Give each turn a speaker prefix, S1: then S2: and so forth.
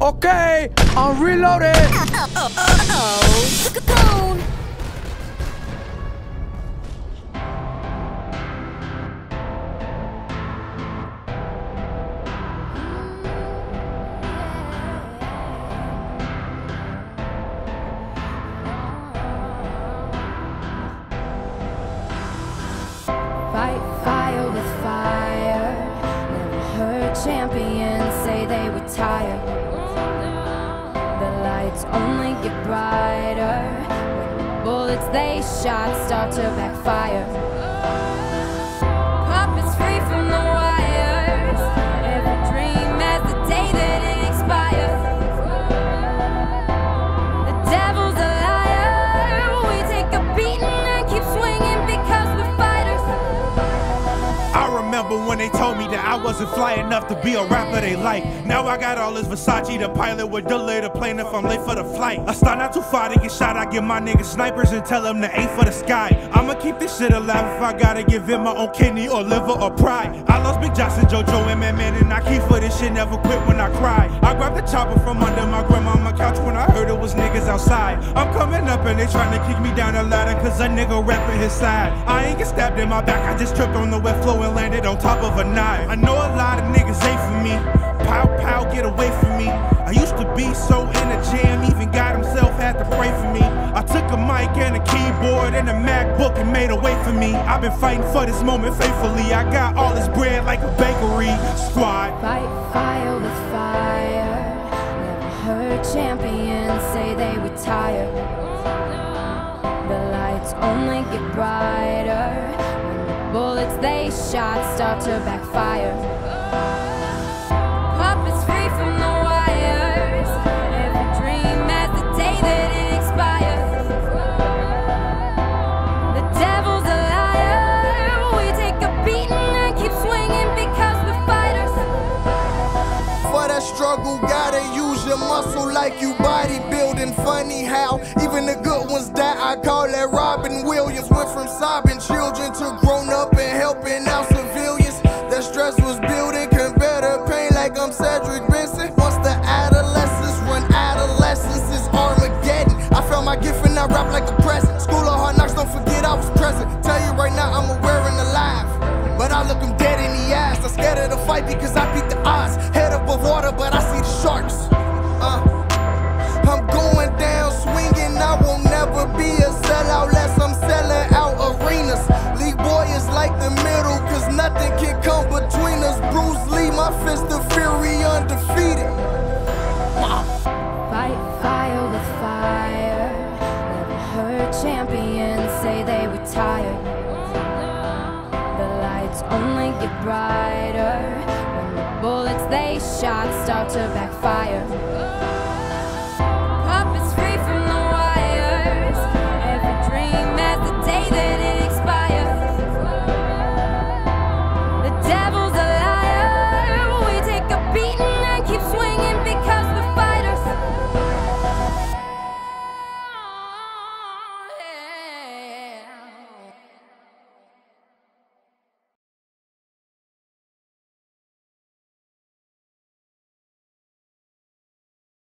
S1: Okay, I'm reloaded.
S2: Oh.
S3: Fight Heard champions say they retire. The lights only get brighter when the bullets they shot start to backfire.
S4: When they told me that I wasn't fly enough to be a rapper they like. Now I got all this Versace, the pilot would delay the plane if I'm late for the flight. I start not too far to get shot, I give my niggas snipers and tell them to aim for the sky. I'ma keep this shit alive if I gotta give him my own kidney or liver or pride. I lost Big Johnson, JoJo, and Man Man, and I keep for this shit, never quit when I cry. I grabbed the chopper from under my grandmama couch when I heard it was niggas outside. I'm coming up and they trying to kick me down the ladder cause a nigga rapping his side. I ain't get stabbed in my back, I just tripped on the wet floor and landed on top of a knife. I know a lot of niggas ain't for me. Pow pow, get away from me. I used to be so in a jam, even God himself had to pray for me. I took a mic and a keyboard and a MacBook and made a way for me. I've been fighting for this moment faithfully. I got all this bread like a bakery squad.
S3: Fight fire with fire. Never heard champions say they retire. The lights only get brighter they shot start to backfire. Puppets free from the wires. Every dream has the day that it expires. The devil's a liar. We take a beating and keep swinging because we're fighters.
S5: For that struggle, gotta use your muscle like you. Funny how even the good ones die. I call that Robin Williams. Went from sobbing children to grown up and helping out civilians. That stress was building, compare the pain like I'm Cedric Benson. Once the adolescents run adolescence is Armageddon. I found my gift and I rap like a present. School of hard knocks, don't forget I was present. Tell you right now, I'm aware and alive. But I look them dead in the eyes. I'm scared of the fight because I beat the odds. Head above water, but I see the sharks.
S3: Only get brighter when the bullets they shot start to backfire.